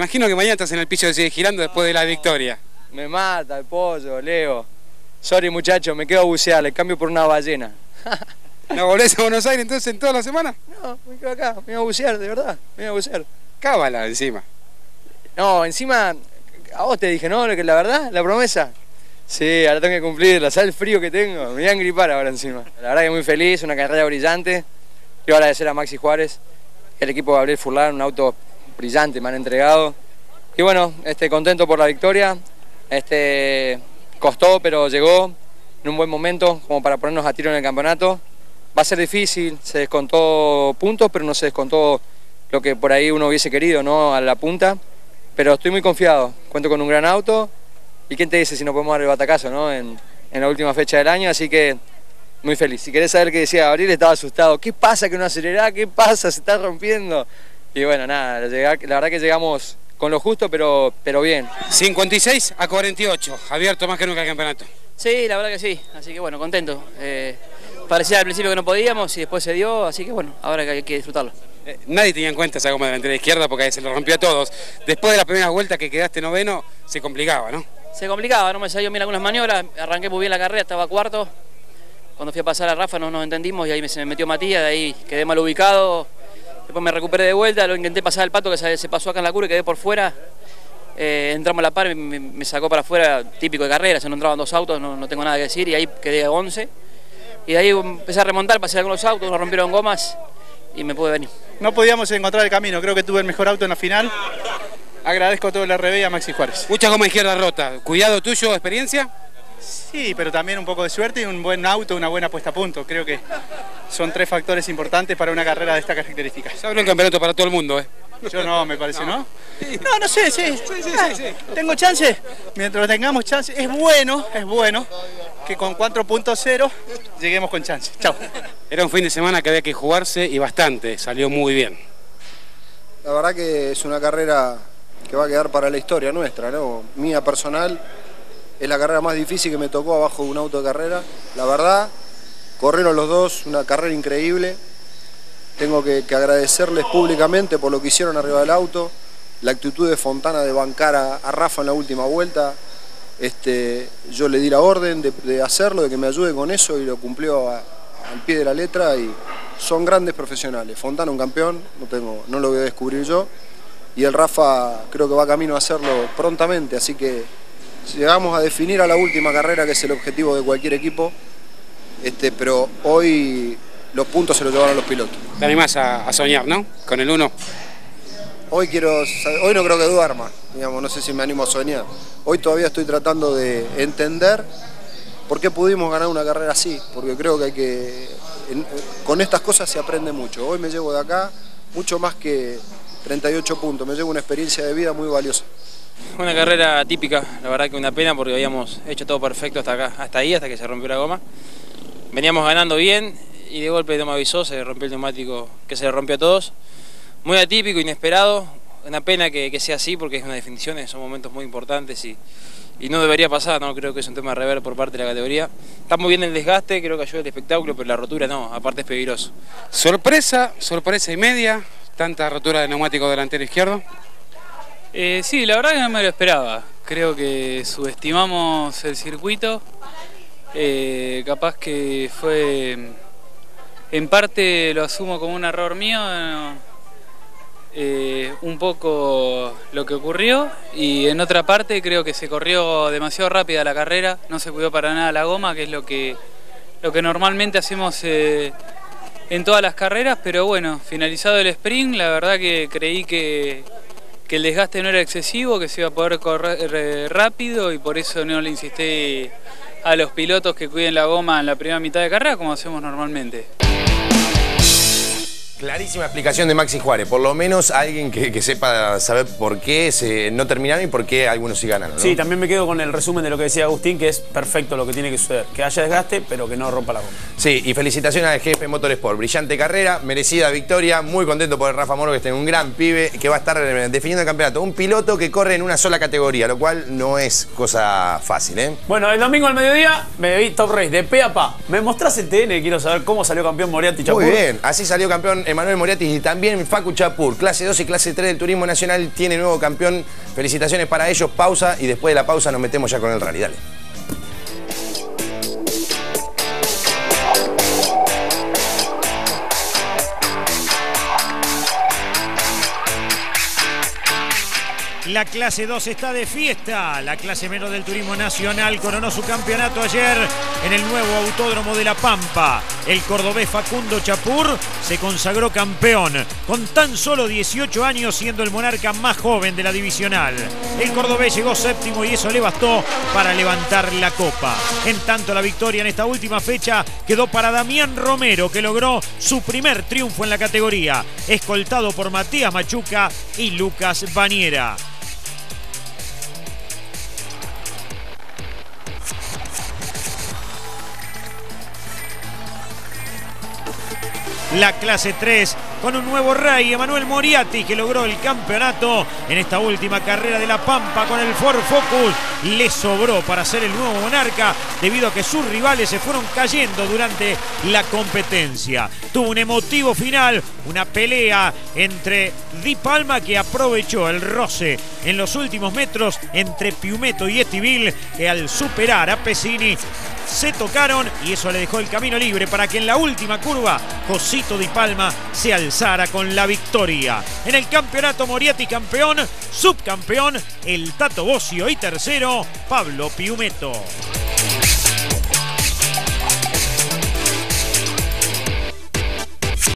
Imagino que mañana estás en el piso de sigue girando después de la victoria. Me mata el pollo, Leo. Sorry muchacho, me quedo a bucear, le cambio por una ballena. ¿No volvés a Buenos Aires entonces en toda la semana? No, me quedo acá, me voy a bucear, de verdad, me voy a bucear. Cábala encima. No, encima, a vos te dije, ¿no? La verdad, la promesa. Sí, ahora tengo que cumplirla, ¿sabes el frío que tengo? Me voy a engripar ahora encima. La verdad que muy feliz, una carrera brillante. Quiero agradecer a Maxi Juárez, el equipo de Gabriel Furlan, un auto brillante me han entregado. Y bueno, este, contento por la victoria. Este, costó, pero llegó en un buen momento como para ponernos a tiro en el campeonato. Va a ser difícil, se descontó puntos, pero no se descontó lo que por ahí uno hubiese querido, ¿no? A la punta. Pero estoy muy confiado, cuento con un gran auto. ¿Y quién te dice si no podemos dar el batacazo, ¿no? En, en la última fecha del año, así que muy feliz. Si querés saber qué decía Gabriel, estaba asustado. ¿Qué pasa que no acelera? ¿Qué pasa? Se está rompiendo. Y bueno, nada, la verdad que llegamos con lo justo, pero, pero bien. 56 a 48, abierto más que nunca el campeonato. Sí, la verdad que sí, así que bueno, contento. Eh, parecía al principio que no podíamos y después se dio, así que bueno, ahora hay que disfrutarlo. Eh, nadie tenía en cuenta esa goma delantera izquierda porque se lo rompió a todos. Después de la primera vuelta que quedaste noveno, se complicaba, ¿no? Se complicaba, no me salió bien algunas maniobras, arranqué muy bien la carrera, estaba cuarto. Cuando fui a pasar a Rafa no nos entendimos y ahí se me metió Matías, de ahí quedé mal ubicado. Después me recuperé de vuelta, lo intenté pasar al pato que se pasó acá en la curva y quedé por fuera. Eh, entramos a la par, y me, sacó para afuera, típico de carrera, se no entraban dos autos, no, tengo nada que decir, y ahí quedé a 11. Y de ahí empecé a remontar, pasé algunos autos, nos rompieron gomas y me pude venir. No podíamos encontrar el camino, creo que tuve el mejor auto en la final. Agradezco todo el RB y a Maxi Juárez. Mucha goma izquierda rota. ¿Cuidado tuyo, experiencia? Sí, pero también un poco de suerte y un buen auto, una buena puesta a punto. Creo que son tres factores importantes para una carrera de esta característica. Se abre un campeonato para todo el mundo, ¿eh? Yo no, me parece, ¿no? No, no sé, sí. Sí, sí, sí, ¿Tengo chance? Mientras tengamos chance, es bueno, es bueno que con 4.0 lleguemos con chance. Chao. Era un fin de semana que había que jugarse y bastante, salió muy bien. La verdad que es una carrera que va a quedar para la historia nuestra, ¿no? Mía personal, es la carrera más difícil que me tocó abajo de un auto de carrera. La verdad, corrieron los dos, una carrera increíble. Tengo que, agradecerles públicamente por lo que hicieron arriba del auto, la actitud de Fontana de bancar a, Rafa en la última vuelta. Este, yo le di la orden de, hacerlo, de que me ayude con eso y lo cumplió al pie de la letra y son grandes profesionales. Fontana un campeón, no, tengo, no lo voy a descubrir yo y el Rafa creo que va camino a hacerlo prontamente, así que llegamos a definir a la última carrera que es el objetivo de cualquier equipo, este, pero hoy los puntos se los llevaron los pilotos. Te animás a, soñar, ¿no? Con el 1. Hoy quiero, hoy no creo que duerma, digamos, no sé si me animo a soñar. Hoy todavía estoy tratando de entender por qué pudimos ganar una carrera así, porque creo que hay que, con estas cosas se aprende mucho. Hoy me llevo de acá mucho más que 38 puntos, me llevo una experiencia de vida muy valiosa. Una carrera típica, la verdad que una pena porque habíamos hecho todo perfecto hasta acá, hasta ahí, hasta que se rompió la goma. Veníamos ganando bien y de golpe no me avisó, se rompió el neumático que se le rompió a todos. Muy atípico, inesperado, una pena que, sea así porque es una definición, son momentos muy importantes y, no debería pasar, no creo que es un tema de rever por parte de la categoría. Está muy bien el desgaste, creo que ayuda el espectáculo, pero la rotura no, aparte es peligroso. Sorpresa, sorpresa y media, tanta rotura de neumático delantero izquierdo. Eh, sí, la verdad que no me lo esperaba. Creo que subestimamos el circuito. Eh, capaz que fue, en parte lo asumo como un error mío, eh, un poco lo que ocurrió y en otra parte creo que se corrió demasiado rápida la carrera, no se cuidó para nada la goma, que es lo que, lo que normalmente hacemos en todas las carreras, pero bueno, finalizado el sprint, la verdad que creí que que el desgaste no era excesivo, que se iba a poder correr eh, rápido y por eso no le insistí a los pilotos que cuiden la goma en la primera mitad de carrera como hacemos normalmente. Clarísima explicación de Maxi Juárez, por lo menos alguien que, sepa saber por qué se, no terminaron y por qué algunos sí ganan. Sí, también me quedo con el resumen de lo que decía Agustín, que es perfecto lo que tiene que suceder, que haya desgaste, pero que no rompa la goma. Sí, y felicitaciones al jefe Motorsport, brillante carrera, merecida victoria, muy contento por el Rafa Moro, que está en un gran pibe, que va a estar definiendo el campeonato. Un piloto que corre en una sola categoría, lo cual no es cosa fácil, ¿eh? Bueno, el domingo al mediodía me vi Top Race de pe a pa. ¿Me mostrás el TN? Quiero saber cómo salió campeón Moriarty Muy bien, así salió campeón Emanuel Moriatis y también Facu Chapur. Clase 2 y clase 3 del Turismo Nacional tiene nuevo campeón. Felicitaciones para ellos. Pausa y después de la pausa nos metemos ya con el rally. Dale. La clase 2 está de fiesta. La clase menos del Turismo Nacional coronó su campeonato ayer en el nuevo Autódromo de La Pampa. El cordobés Facundo Chapur se consagró campeón con tan solo 18 años siendo el monarca más joven de la divisional. El cordobés llegó séptimo y eso le bastó para levantar la copa. En tanto la victoria en esta última fecha quedó para Damián Romero que logró su primer triunfo en la categoría, escoltado por Matías Machuca y Lucas Baniera. La clase 3 con un nuevo rey, Emanuel Moriati, que logró el campeonato en esta última carrera de La Pampa con el Ford Focus. Le sobró para ser el nuevo monarca debido a que sus rivales se fueron cayendo durante la competencia. Tuvo un emotivo final, una pelea entre Di Palma que aprovechó el roce en los últimos metros entre Piumeto y Estivil que al superar a Pesini se tocaron y eso le dejó el camino libre para que en la última curva Josito Di Palma se alzara con la victoria. En el campeonato Moriati campeón, subcampeón el Tato Bocio y tercero Pablo Piumeto.